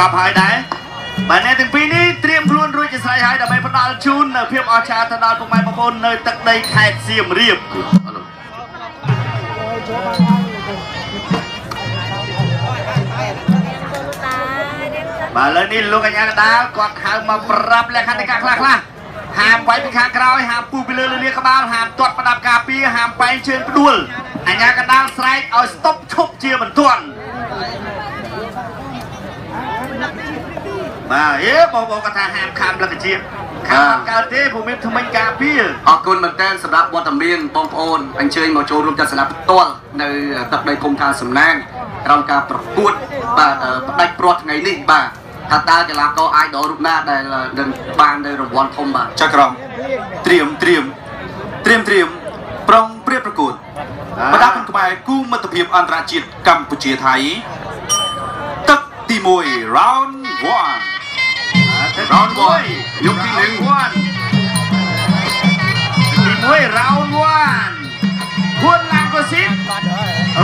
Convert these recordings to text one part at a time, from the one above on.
ចប់ហើយដែរបាទអ្នកទាំងពីរនេះត្រៀមខ្លួនរួចជាស្រេចហើយដើម្បីផ្ដល់ជូននៅភាពអស្ចារ្យទៅដល់ពុកម៉ែបងប្អូននៅទឹកដីខេត្តសៀមរាបបាទឥឡូវនេះលោកកញ្ញាកដាលគាត់ហៅមកប្រាប់លក្ខន្តិកៈខ្លះខ្លះហាមវាយពីខាងក្រោយហាមពុះពីលើលលាក្បាលហាមទាត់ប្រដាប់ការពារហាមបែងជើងផ្ដួលអញ្ញាកដាលស្រែកឲ្យស្តុបឈប់ជាបន្ទាន់ បាទអេបងបងគាត់ថាហាមខាំលក្ខជាតិខាំកើតទេព្រោះមានថ្មិញការពារអរគុណមែនទែនសម្រាប់វត្តមានបងប្អូនអញ្ជើញមកចូលរួមចាត់ស្នាផ្ទាល់នៅទឹកដីភូមិខាងសំណាងក្រោមការប្រកួតបាទផ្ដាច់ព្រាត់ថ្ងៃនេះបាទថាតើកីឡាករអាចដល់រូបណាដែលនឹងបាននៅរង្វាន់ធំបាទចៅក្រមត្រៀមត្រៀមត្រៀមត្រៀមប្រុងព្រៀបប្រកួតបដាគុណខ្មែរគូមិត្តភាពអន្តរជាតិកម្ពុជាថៃទឹកទី1 round 1 round 1យកទី1 round ទី1 round 1ហួនឡាំងកូស៊ីន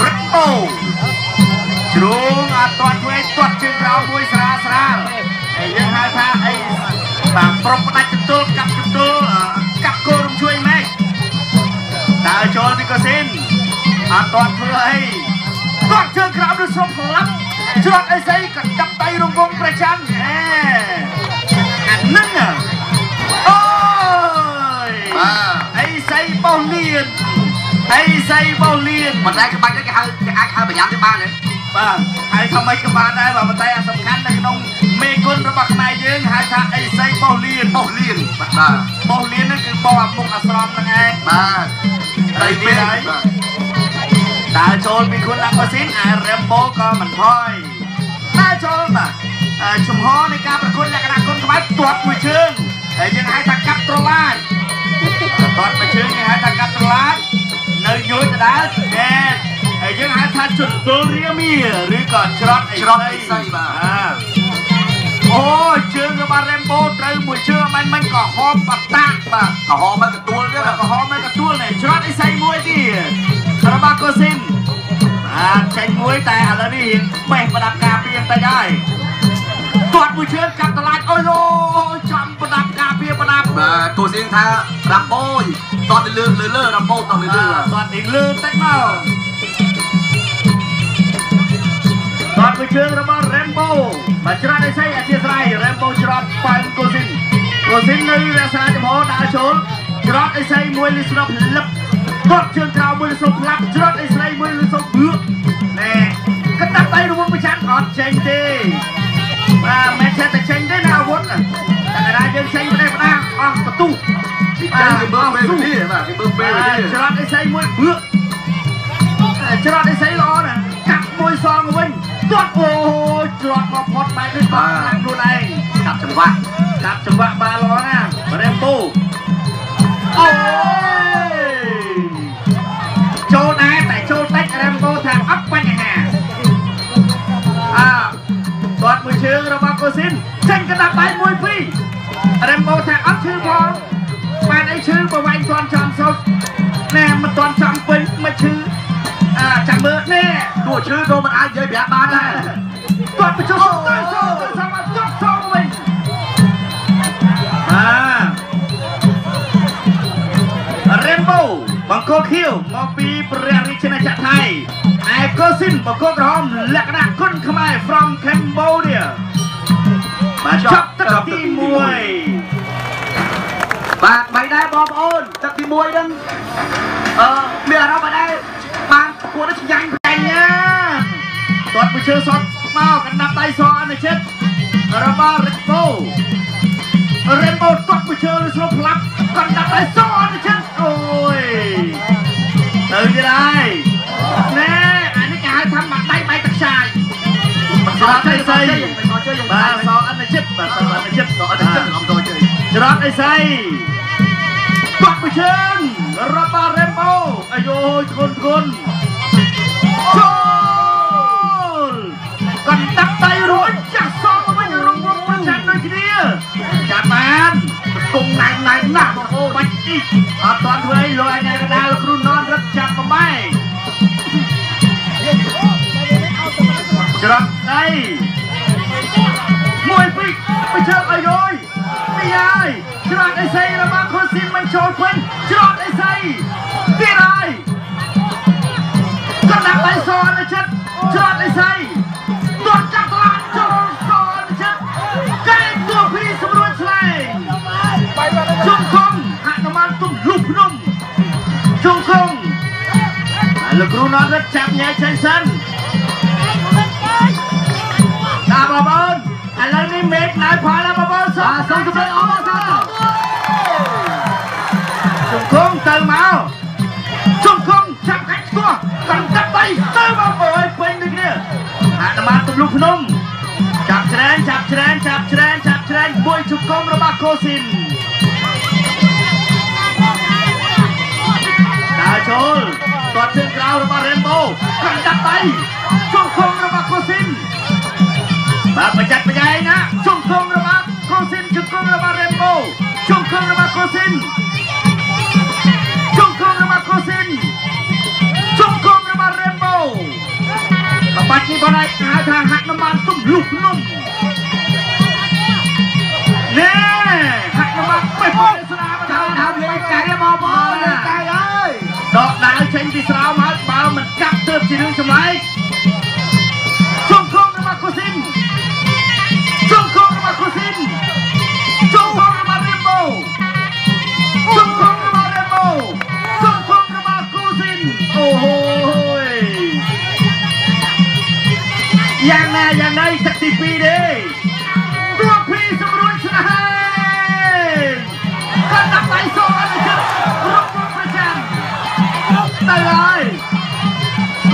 រឹកអូជ្រុងអត់ទាត់ធ្វើទាត់ជើងក្រោមមួយស្រាលស្រាលហើយយើងហៅថាអីបាទប្រុងផ្ដាច់ចន្ទុលកាប់ចន្ទុលកាប់គោរំជួយម៉េចតើចូលពីកូស៊ីនអត់ទាត់ធ្វើអីទាត់ជើងក្រោមដូចស្រុកផ្លាប់ច្រត់អីស្អីក៏ចាប់ដៃរង្វង់ប្រចាំអេអា អីស្អីបោះលៀនមិនតែក្បាច់នេះគេហៅគេអាចហៅប្រយ៉ាងទេបានទេបាទហើយថាម៉េចក៏បានដែរបាទប៉ុន្តែអាសំខាន់នៅក្នុងមេគុណរបស់ខ្មែរយើងហៅថាអីស្អីបោះលៀនបោះលៀនបាទបាទបោះលៀនហ្នឹងគឺបោះអាមុខអាស្រមហ្នឹងឯងបាទត្រីពេកហើយដើរចូលពីគុណឡាំងប៉ាស៊ីនអារ៉េមបូក៏មិនថយដើរចូលបាទអឺជំហរនៃការប្រកួតលក្ខណៈគុណក្បាច់ទាត់មួយជើងហើយយើងហៅថាកាប់ត្រឡាចទាត់មួយជើងយើងហៅថាកាប់ត្រឡាច នៅយួយដដែលណែហើយយើងហៅថាជន្ទល់រាមាឬក៏ច្រត់អីច្រត់អីស្អីបាទអាអូជើងរបស់រ៉េមបូត្រូវមួយជើងមិនមិនក៏ហមបតាក់បាទកំហុសមកទទួលទៀតក្រហមនៅកទួលនេះច្រត់អីសៃមួយទៀតរបស់កូស៊ីនបាទចេញមួយតែឥឡូវនេះរៀងបេះប្រដាប់ការពារបន្តិចហើយគាត់មួយជើងកាប់តឡាច់អុយអូចំប្រដាប់ការពារប្រដាប់បាទ គូសៀងថារ៉ាំបូយតតទៅលើលើលើរ៉ាំបូតតលើលើគាត់ទីលឺតិចមកគាត់មួយជើងរបស់ Rambo បាទច្រត់អីសៃអធិស្ឋាន Rambo ច្រត់ប៉ែនកូស៊ីនកូស៊ីននៅរក្សាចំហដាក់ចូលច្រត់អីសៃមួយលីស្រុបលឹបគាត់ជើងក្រោមមួយលីស្រុបផ្លាប់ច្រត់អីស្រីមួយលីស្រុប គេមើលពេលវេលាច្រត់អីស្អីមួយបឿច្រត់អីស្អីល្អណាស់កាប់មួយសងវិញទាត់អូច្រត់មកផុតបែបនេះបាត់ឡើងខ្លួនឯងកាប់ចង្វាក់កាប់ចង្វាក់បាល្អណាស់រ៉េមបូអូយចូលដែរតែចូលតិចរ៉េមបូថាអត់បញ្ហាអើគាត់មួយជើងរបស់កូស៊ីនចេញកណ្ដាប់ដៃមួយពីររ៉េមបូថាអត់ឈឺផង បានអីឈឺបើវាយទាន់ចំសុចណែមិនទាន់ចំពេញមិនឈឺអាចាំមើលណែទោះឈឺក៏មិនអាចនិយាយប្រាប់បានដែរគាត់បញ្ចុះទៅចូលទៅ sama ចុះចូលវិញបាទរ៉េមបូបង្គោលខៀវមកពីព្រះរាជាណាចក្រថៃឯកូស៊ីនបង្គោលក្រហមលក្ខណៈគុណខ្មែរ from Cambodia បាទចប់ទឹកទី1 បាទបីដែរបងប្អូនទឹកទី1ហ្នឹងអឺមានអារម្មណ៍អីដែរបានប្រកួតនេះឆ្ញាញ់កញ្ញាគាត់មួយជើងសតមកកណ្ដាប់ដៃសអនុជិតរបស់រិចបូរ៉េមបូគាត់មួយជើងស្រុបផ្លាប់កណ្ដាប់ដៃសអនុជិតអូយទៅទៀតហើយណែអានេះគេហៅថាមកដៃបែកទឹកខ្ចាយសអត់ទេសអត់ទេសអត់ទេយើងបាទសអនុជិតបាទសអនុជិតសអត់ទេយើងអំទៅជើញ ច្រត់អីស្អីគាត់មួយជើងរបស់រ៉េមបូអាយូធ្ងន់ធ្ងន់ចូលកណ្ដាប់ដៃរួចចាស់សងមកវិញរងរងប្រចាំដូចគ្នាចាប់បានគង់ណៃណៃណាស់បងប្អូនបាច់ទីអត់តាន់ធ្វើអីលោកឯងកដាលគ្រូននរត់ចាប់ប្រម៉ែច្រត់ដៃមួយជើងអាយយនេះហើយ ច្រត់អេសីរបស់ខូស៊ីនមិនចូលពេញច្រត់អេសីទៀតហើយក៏ដាក់ដៃសនៅចិត្តច្រត់អេសីទាត់ចាប់ឡានចូលសនៅចិត្តកែទួភីសម្រួលឆ្លែងជុំគង់ហនុមានទុំលុបភ្នំជុំគង់ហើយលោកគ្រូណតរត់ចាប់ញ៉ែចេញសិនតាមបងប្អូនឥឡូវនេះមេឃឡើងផល ភ្នំចាប់ច្រែងចាប់ច្រែងចាប់ច្រែងចាប់ច្រែងមួយជុំគង់របស់កូស៊ីនដើរចូលទាត់ជើងក្រៅរបស់ Rainbow កាន់ដាក់ដៃជុំខំរបស់កូស៊ីនបាទប្រយ័ត្នប្រយែងណាជុំខំរបស់កូស៊ីនជុំខំរបស់ Rainbow ជុំខំរបស់កូស៊ីន បាច់នេះបងឯងហៅថាហាក់នំបានទុំលុះនំណែហាក់នំបានពេះពេះស្នាមទៅដល់លេខកាយបងប្អូនលេខកាយអើយដកដាវចេញពីស្រោមហើយបើមិនកាប់ទើបជារឿងចម្លែក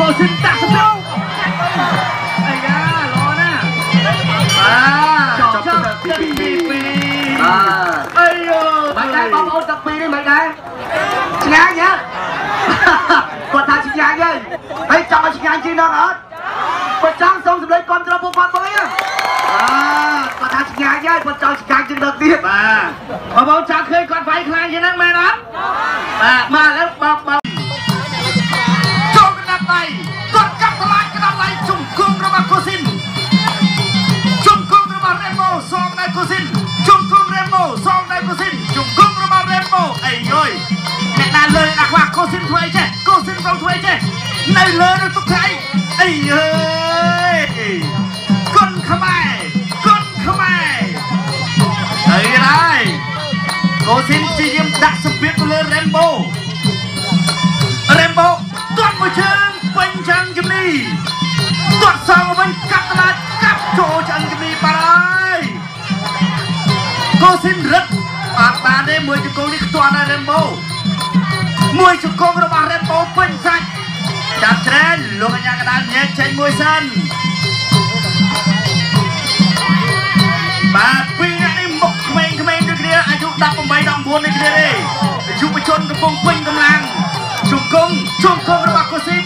យកូស៊ីនតាក់សម្រាប់អាយ៉ាល្អណាស់បាទចប់ទឹកទី2បាទអាយូមិនដែរបងប្អូនទឹកពីរនេះមិនដែរឆ្ងាញ់ហ៎គាត់ថាឆ្ងាញ់ហើយហើយចង់ឲ្យឆ្ងាញ់ជាងនោះអត់បើចង់សូមសម្លេងគ្រប់គ្រងពួកគាត់មកអីអឺគាត់ថាឆ្ងាញ់ហើយគាត់ចង់ឆ្ងាញ់ជាងនោះទៀតបាទបងប្អូនចង់ឃើញគាត់វាយខ្លាំងជាងហ្នឹងមែនអត់បាទមកឥឡូវ អីយយអ្នកណាលើអ្នកខ្វះកូស៊ីនធ្វើអីចេះកូស៊ីនត្រូវធ្វើអីចេះនៅលើនឹងទុកថ្ងៃអីអើយគុនខ្មែរគុនខ្មែរអីហើយកូស៊ីនព្យាយាមដាក់សម្ពាធទៅលើ Rainbow Rainbow ទាត់មួយជើងពេញឆ្អឹងជំនីទាត់សងវិញកាប់តឡាចកាប់ចូលឆ្អឹងជំនីបាត់ហើយកូស៊ីនរឹត អត់បានទេមួយជង្គង់នេះខ្ទាន់ហើយ Rainbow មួយជង្គង់របស់ Rainbow ពេញសាច់ចាប់ច្រែនលោកអញ្ញាកដាលញែកចេញមួយសិនបាទពីរនាក់នេះមុខក្មេងៗដូចគ្នាអាយុ18 19ដូចគ្នាទេយុវជនកំពុងពេញកម្លាំងជង្គង់ជង្គង់របស់កូស៊ី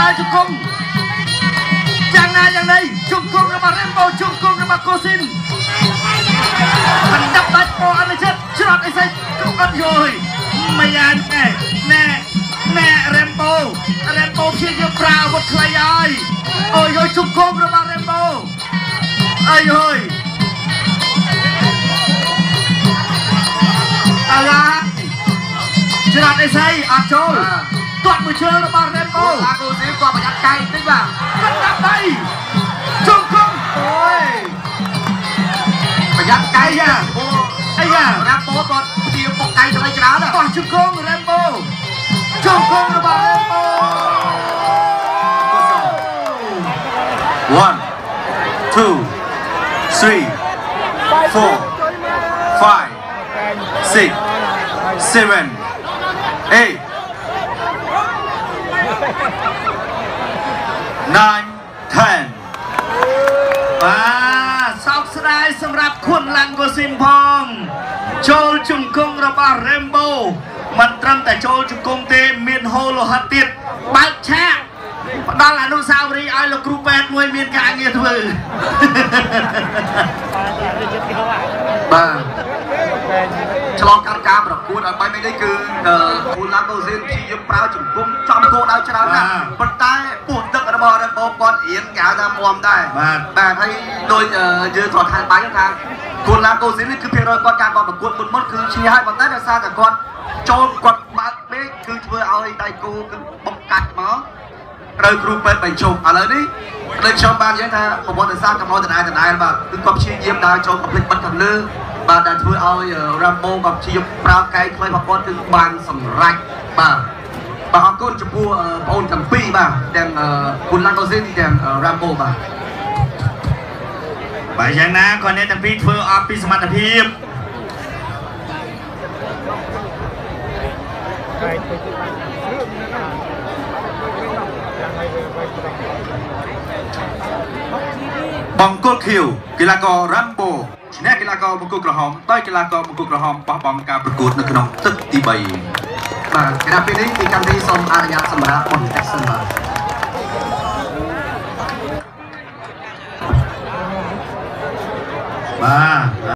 ប្រើជង្គង់យ៉ាងណាយ៉ាងណីជង្គង់របស់រេមបូជង្គង់របស់កូស៊ីនបណ្ដាប់ដាច់ពោអនុជិតច្រត់អីសិចគ្រប់អត់យល់មិនយ៉ាងណែណែណែរេមបូរេមបូព្យាយាមប្រើអាវុធខ្លីហើយអូយយជង្គង់របស់រេមបូអាយយអាឡាច្រត់អីសិចអត់ចូលគាត់មួយជើងរបស់ Ôi. Ba cô sẽ qua và đặt tay tích vào. Rất đặt tay. Ôi. Và đặt nha. Ây da. Rambo còn tiêu một tay cho lấy cho đá đó. Toàn Rambo. Trung không Rambo. One, two, three, four, five, six, seven, eight. Nine ten បាទសោកស្ដាយសម្រាប់ខួនឡាំងកូស៊ីនផង ចូលជង្គង់របស់ Rainbow មិនត្រឹមតែចូលជង្គង់ទេ មានហូរលោហិតទៀតបើកឆាកផ្ដល់អនុស្សាវរីយ៍ឲ្យលោកគ្រូពេទ្យមួយមានការងារធ្វើបាទ ឆ្លងកាត់ការប្រកួតឲ្យបែបនេះគឺគូឡាកូស៊ីនព្យាយាមប្រើជង្គង់ចំគោលដៅច្រើនណាស់ប៉ុន្តែពោះទឹករបស់រ៉េបូគាត់រៀនគេហៅថាមុំដែរបាទបាទហើយដោយយើងត្រខាងបាយថាគូឡាកូស៊ីននេះគឺភាគរយគាត់ការគាត់ប្រកួតមុនមុនគឺឈ្នះហើយប៉ុន្តែដោយសារតែគាត់ចូលគាត់បើកពេកគឺធ្វើឲ្យដៃគូគឺបុកកាច់មកត្រូវគ្រូពេទ្យបញ្ចុះឥឡូវនេះដូចខ្ញុំបាននិយាយថាប្រវត្តិសាស្ត្រកំហុសដដែលដដែលបាទគឺគាត់ព្យាយាមដើរចូលកំភ្លេចបិទខាងលើ បាទដែលធ្វើឲ្យរ៉ាំបូគាត់ព្យាយាមប្រើកែខ្លីរបស់គាត់គឺបានសម្រេចបាទបាទអរគុណចំពោះបងអូនទាំងពីរបាទទាំងគុណឡាកូស៊ីនទាំងរ៉ាំបូបាទបើយ៉ាងណាក៏អ្នកទាំងពីរធ្វើអត់ពីសមត្ថភាពបង្គោលខៀវកីឡាករ Rambo ឈ្នះកីឡាករបង្គោលក្រហមដោយកីឡាករបង្គោលក្រហមបោះបង់ការប្រកួតនៅក្នុងទឹកទី3បាទគណៈពេលនេះទីកម្មវិធីសូមអនុញ្ញាតសម្រាប់បន្តិចសិនបាទបាទ